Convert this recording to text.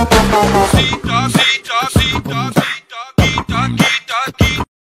Cita,